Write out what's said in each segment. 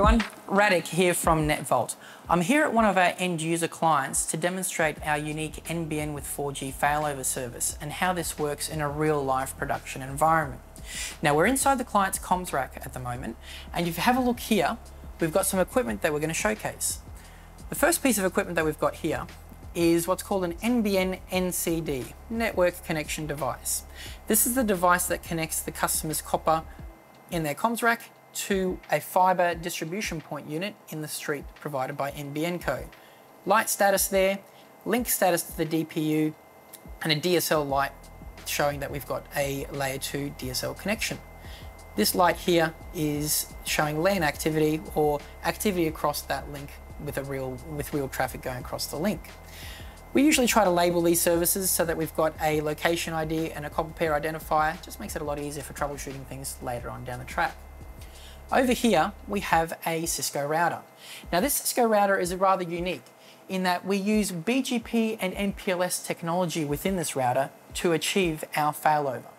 Everyone, Radek here from NetVault. I'm here at one of our end user clients to demonstrate our unique NBN with 4G failover service and how this works in a real life production environment. Now we're inside the client's comms rack at the moment and if you have a look here, we've got some equipment that we're going to showcase. The first piece of equipment that we've got here is what's called an NBN NCD, Network Connection Device. This is the device that connects the customer's copper in their comms rack to a fibre distribution point unit in the street provided by NBN Co. Light status there, link status to the DPU, and a DSL light showing that we've got a layer 2 DSL connection. This light here is showing LAN activity or activity across that link with a real with real traffic going across the link. We usually try to label these services so that we've got a location ID and a copper pair identifier. Just makes it a lot easier for troubleshooting things later on down the track. Over here, we have a Cisco router. Now this Cisco router is rather unique in that we use BGP and MPLS technology within this router to achieve our failover.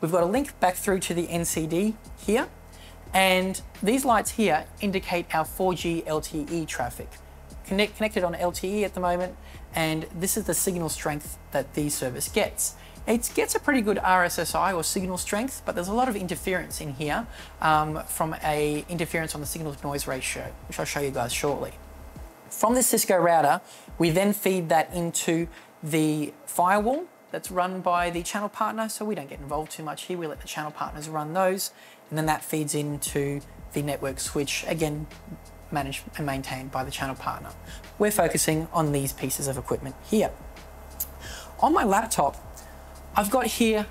We've got a link back through to the NCD here, and these lights here indicate our 4G LTE traffic. Connect, connected on LTE at the moment, and this is the signal strength that the service gets. It gets a pretty good RSSI or signal strength, but there's a lot of interference in here um, from a interference on the signal to noise ratio, which I'll show you guys shortly. From the Cisco router, we then feed that into the firewall that's run by the channel partner, so we don't get involved too much here. We let the channel partners run those, and then that feeds into the network switch, again, managed and maintained by the channel partner. We're focusing on these pieces of equipment here. On my laptop, I've got here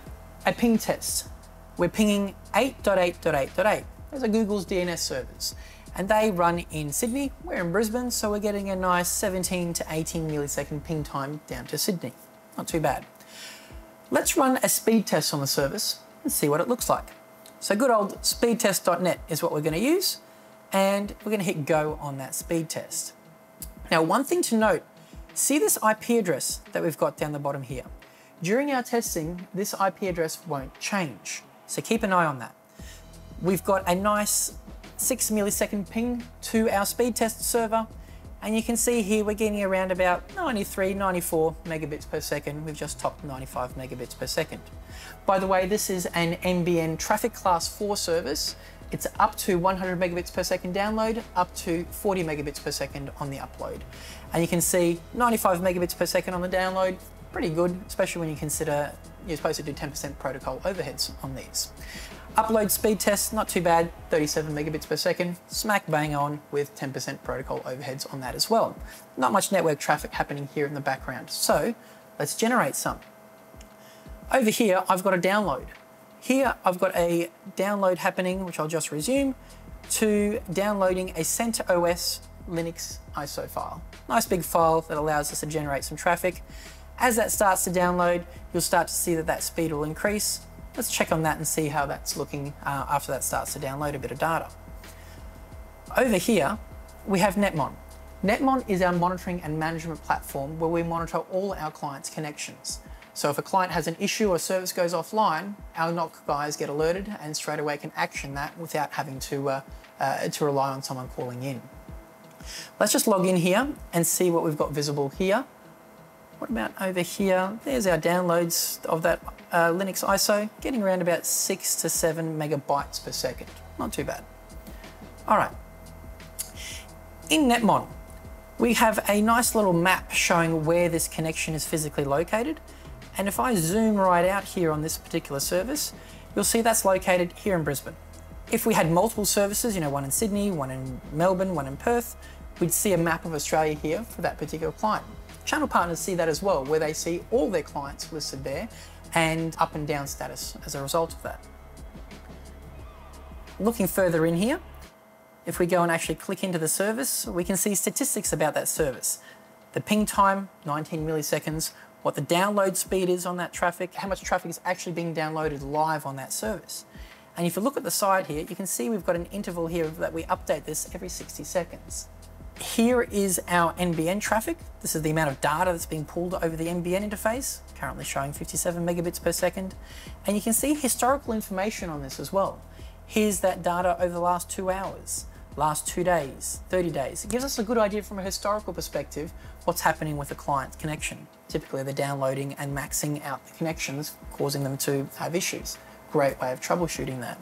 a ping test. We're pinging 8.8.8.8. Those are Google's DNS servers. And they run in Sydney. We're in Brisbane, so we're getting a nice 17 to 18 millisecond ping time down to Sydney. Not too bad. Let's run a speed test on the service and see what it looks like. So good old speedtest.net is what we're going to use and we're going to hit go on that speed test. Now, one thing to note, see this IP address that we've got down the bottom here. During our testing, this IP address won't change, so keep an eye on that. We've got a nice six millisecond ping to our speed test server, and you can see here we're getting around about 93, 94 megabits per second. We've just topped 95 megabits per second. By the way, this is an NBN traffic class 4 service, it's up to 100 megabits per second download, up to 40 megabits per second on the upload. And you can see 95 megabits per second on the download, pretty good, especially when you consider you're supposed to do 10% protocol overheads on these. Upload speed test, not too bad, 37 megabits per second, smack bang on with 10% protocol overheads on that as well. Not much network traffic happening here in the background. So let's generate some. Over here, I've got a download. Here I've got a download happening, which I'll just resume, to downloading a CentOS Linux ISO file. Nice big file that allows us to generate some traffic. As that starts to download, you'll start to see that that speed will increase. Let's check on that and see how that's looking uh, after that starts to download a bit of data. Over here, we have Netmon. Netmon is our monitoring and management platform where we monitor all our clients' connections. So if a client has an issue or service goes offline, our NOC guys get alerted and straight away can action that without having to, uh, uh, to rely on someone calling in. Let's just log in here and see what we've got visible here. What about over here? There's our downloads of that uh, Linux ISO, getting around about six to seven megabytes per second. Not too bad. All right. In Netmon, we have a nice little map showing where this connection is physically located and if I zoom right out here on this particular service, you'll see that's located here in Brisbane. If we had multiple services, you know, one in Sydney, one in Melbourne, one in Perth, we'd see a map of Australia here for that particular client. Channel partners see that as well, where they see all their clients listed there and up and down status as a result of that. Looking further in here, if we go and actually click into the service, we can see statistics about that service. The ping time, 19 milliseconds, what the download speed is on that traffic, how much traffic is actually being downloaded live on that service. And if you look at the side here, you can see we've got an interval here that we update this every 60 seconds. Here is our NBN traffic. This is the amount of data that's being pulled over the NBN interface, currently showing 57 megabits per second. And you can see historical information on this as well. Here's that data over the last two hours. last two days, 30 days. It gives us a good idea from a historical perspective what's happening with a client's connection. Typically, they're downloading and maxing out the connections, causing them to have issues. Great way of troubleshooting that.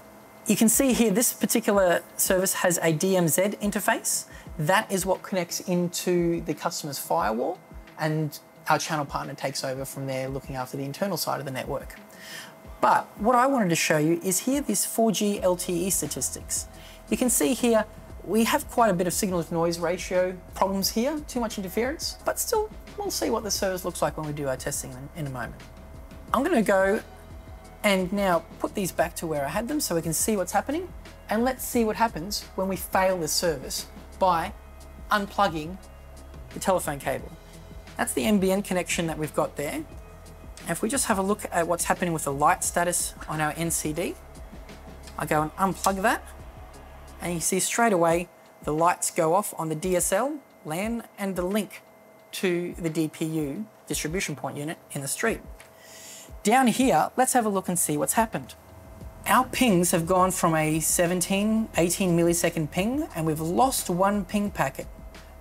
You can see here this particular service has a DMZ interface. That is what connects into the customer's firewall and our channel partner takes over from there looking after the internal side of the network. But what I wanted to show you is here this 4G LTE statistics. You can see here we have quite a bit of signal to noise ratio problems here, too much interference, but still we'll see what the service looks like when we do our testing in, in a moment. I'm going to go and now put these back to where I had them so we can see what's happening and let's see what happens when we fail the service by unplugging the telephone cable. That's the NBN connection that we've got there. And if we just have a look at what's happening with the light status on our NCD, I go and unplug that and you see straight away the lights go off on the DSL, LAN and the link to the DPU, distribution point unit, in the street. Down here, let's have a look and see what's happened. Our pings have gone from a 17, 18 millisecond ping and we've lost one ping packet.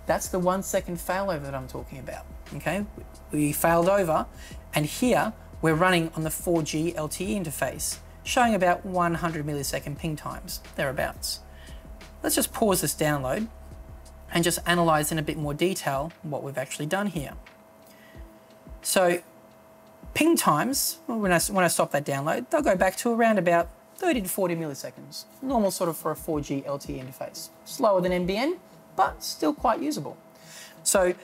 That's the one second failover that I'm talking about, okay? We failed over and here we're running on the 4G LTE interface, showing about 100 millisecond ping times, thereabouts. Let's just pause this download and just analyze in a bit more detail what we've actually done here. So ping times, when I, when I stop that download, they'll go back to around about 30 to 40 milliseconds. Normal sort of for a 4G LTE interface. Slower than NBN, but still quite usable. So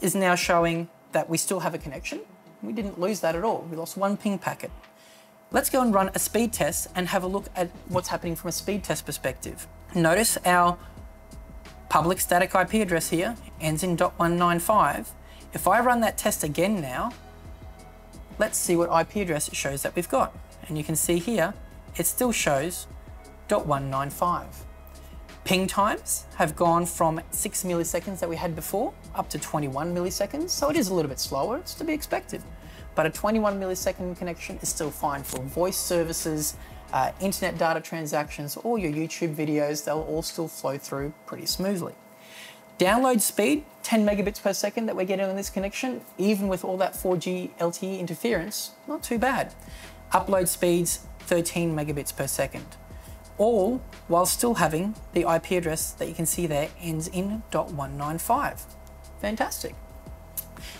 is now showing that we still have a connection. We didn't lose that at all. We lost one ping packet. Let's go and run a speed test and have a look at what's happening from a speed test perspective. Notice our public static IP address here ends in .195. If I run that test again now, let's see what IP address it shows that we've got. And you can see here, it still shows .195. Ping times have gone from 6 milliseconds that we had before up to 21 milliseconds, so it is a little bit slower, it's to be expected. But a 21 millisecond connection is still fine for voice services, uh, internet data transactions, all your YouTube videos, they'll all still flow through pretty smoothly. Download speed, 10 megabits per second that we're getting on this connection, even with all that 4G LTE interference, not too bad. Upload speeds, 13 megabits per second. All while still having the IP address that you can see there ends in .195. Fantastic.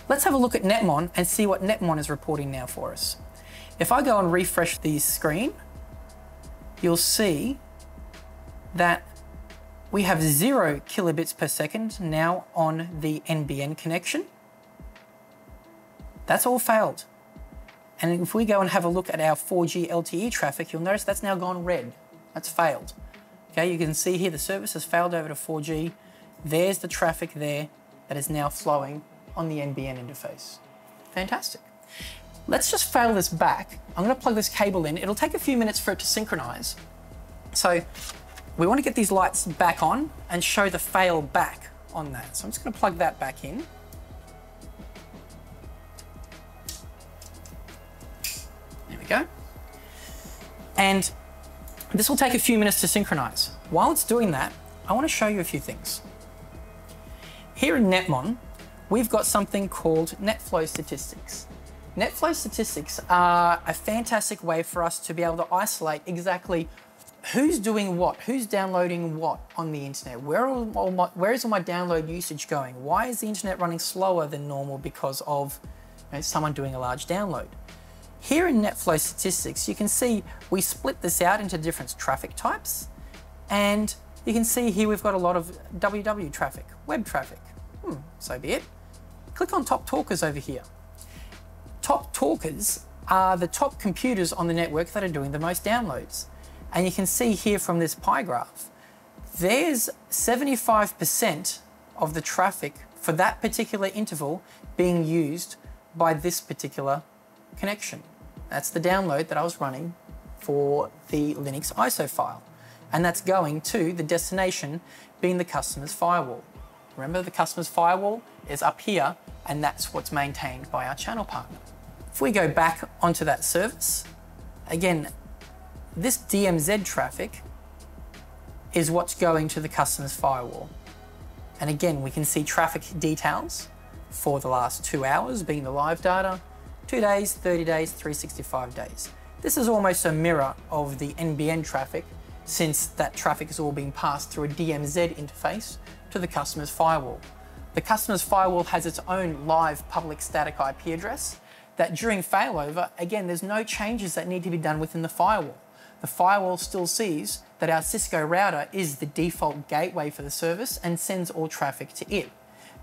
Let's have a look at Netmon and see what Netmon is reporting now for us. If I go and refresh the screen, you'll see that we have zero kilobits per second now on the NBN connection. That's all failed. And if we go and have a look at our 4G LTE traffic, you'll notice that's now gone red. That's failed. Okay, you can see here the service has failed over to 4G. There's the traffic there that is now flowing on the NBN interface. Fantastic. Let's just fail this back. I'm gonna plug this cable in. It'll take a few minutes for it to synchronize. So we want to get these lights back on and show the fail back on that. So I'm just going to plug that back in. Go. And this will take a few minutes to synchronize. While it's doing that, I want to show you a few things. Here in Netmon, we've got something called NetFlow statistics. NetFlow statistics are a fantastic way for us to be able to isolate exactly who's doing what? Who's downloading what on the internet? Where, all my, where is all my download usage going? Why is the internet running slower than normal because of you know, someone doing a large download? Here in NetFlow statistics, you can see we split this out into different traffic types. And you can see here we've got a lot of WW traffic, web traffic. Hmm, so be it. Click on top talkers over here. Top talkers are the top computers on the network that are doing the most downloads. And you can see here from this pie graph, there's 75% of the traffic for that particular interval being used by this particular connection. That's the download that I was running for the Linux ISO file. And that's going to the destination being the customer's firewall. Remember the customer's firewall is up here and that's what's maintained by our channel partner. If we go back onto that service, again, this DMZ traffic is what's going to the customer's firewall. And again, we can see traffic details for the last two hours being the live data, two days, 30 days, 365 days. This is almost a mirror of the NBN traffic since that traffic is all being passed through a DMZ interface to the customer's firewall. The customer's firewall has its own live public static IP address that during failover, again, there's no changes that need to be done within the firewall. The firewall still sees that our Cisco router is the default gateway for the service and sends all traffic to it.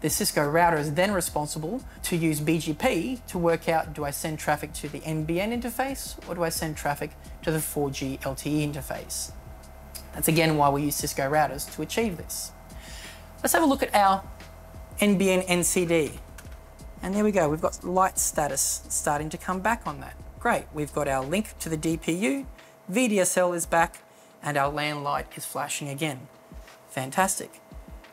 The Cisco router is then responsible to use BGP to work out do I send traffic to the NBN interface or do I send traffic to the 4G LTE interface. That's again why we use Cisco routers to achieve this. Let's have a look at our NBN NCD. And there we go, we've got light status starting to come back on that. Great, we've got our link to the DPU, VDSL is back, and our LAN light is flashing again. Fantastic.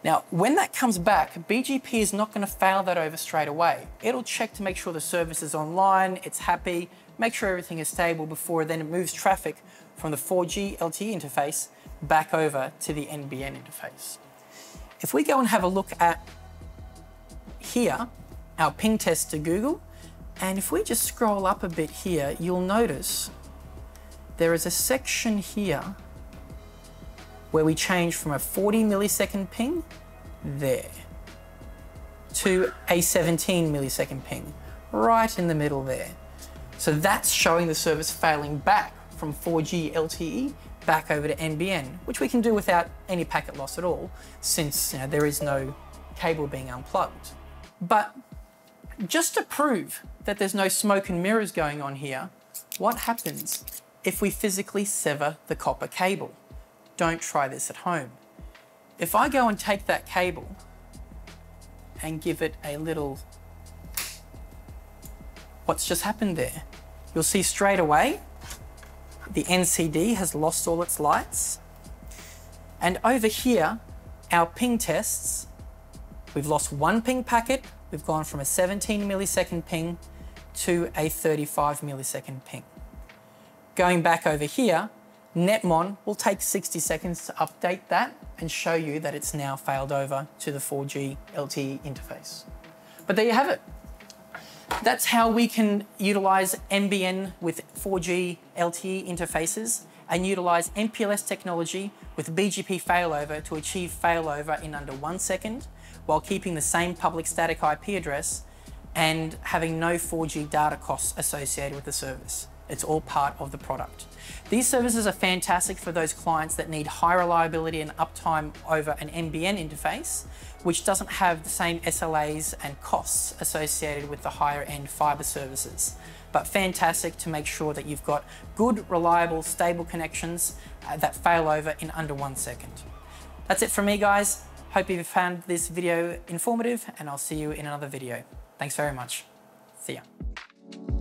Now, when that comes back, BGP is not going to fail that over straight away. It'll check to make sure the service is online, it's happy, make sure everything is stable before then it moves traffic from the 4G LTE interface back over to the NBN interface. If we go and have a look at here, our ping test to Google, and if we just scroll up a bit here, you'll notice there is a section here where we change from a 40 millisecond ping there to a 17 millisecond ping right in the middle there. So that's showing the service failing back from 4G LTE back over to NBN, which we can do without any packet loss at all, since you know, there is no cable being unplugged. But just to prove that there's no smoke and mirrors going on here, what happens if we physically sever the copper cable? Don't try this at home. If I go and take that cable and give it a little, what's just happened there? You'll see straight away the NCD has lost all its lights. And over here, our ping tests, we've lost one ping packet. We've gone from a 17 millisecond ping to a 35 millisecond ping. Going back over here, Netmon will take 60 seconds to update that and show you that it's now failed over to the 4G LTE interface. But there you have it. That's how we can utilize NBN with 4G LTE interfaces and utilize MPLS technology with BGP failover to achieve failover in under one second while keeping the same public static IP address and having no 4G data costs associated with the service. It's all part of the product. These services are fantastic for those clients that need high reliability and uptime over an NBN interface, which doesn't have the same SLAs and costs associated with the higher end fiber services. But fantastic to make sure that you've got good, reliable, stable connections uh, that fail over in under one second. That's it from me, guys. Hope you found this video informative and I'll see you in another video. Thanks very much. See ya.